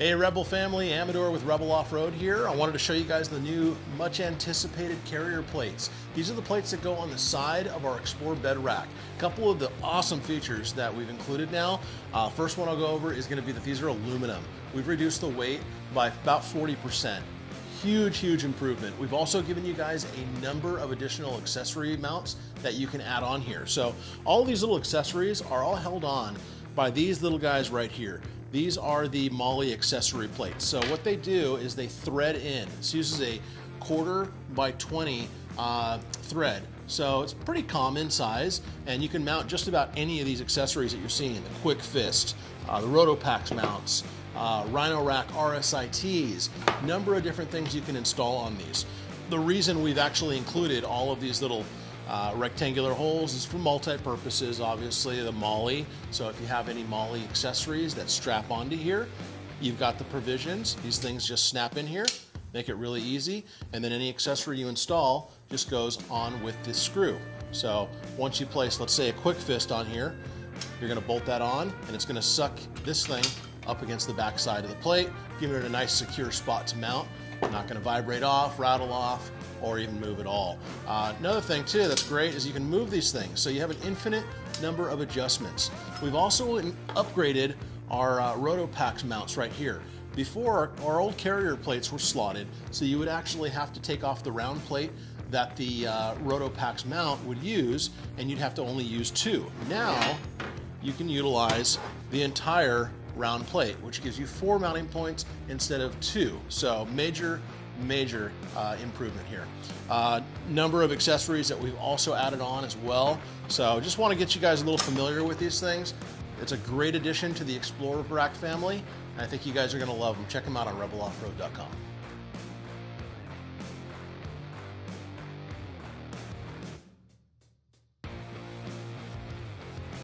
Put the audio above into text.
Hey Rebel family, Amador with Rebel Off-Road here. I wanted to show you guys the new much anticipated carrier plates. These are the plates that go on the side of our XPLOR bed rack. A couple of the awesome features that we've included now. Uh, first one I'll go over is gonna be that these are aluminum. We've reduced the weight by about 40%. Huge, huge improvement. We've also given you guys a number of additional accessory mounts that you can add on here. So all these little accessories are all held on by these little guys right here. These are the MOLLE accessory plates. So what they do is they thread in. This uses a quarter by 20 uh, thread. So it's pretty common size and you can mount just about any of these accessories that you're seeing, the Quick Fist, uh, the Rotopax mounts, uh, Rhino-Rack RSITs, number of different things you can install on these. The reason we've actually included all of these little uh, rectangular holes is for multi-purposes, obviously the MOLLE. So if you have any MOLLE accessories that strap onto here, you've got the provisions. These things just snap in here, make it really easy. And then any accessory you install just goes on with this screw. So once you place, let's say a quick fist on here, you're gonna bolt that on and it's gonna suck this thing up against the back side of the plate, giving it a nice secure spot to mount. Not gonna vibrate off, rattle off, or even move at all. Uh, another thing too that's great is you can move these things. So you have an infinite number of adjustments. We've also upgraded our uh, Rotopax mounts right here. Before, our old carrier plates were slotted, so you would actually have to take off the round plate that the uh, Rotopax mount would use, and you'd have to only use two. Now, you can utilize the entire round plate, which gives you four mounting points instead of two. So major, major uh, improvement here. Uh, number of accessories that we've also added on as well. So just want to get you guys a little familiar with these things. It's a great addition to the Explorer Rack family. I think you guys are going to love them. Check them out on rebeloffroad.com.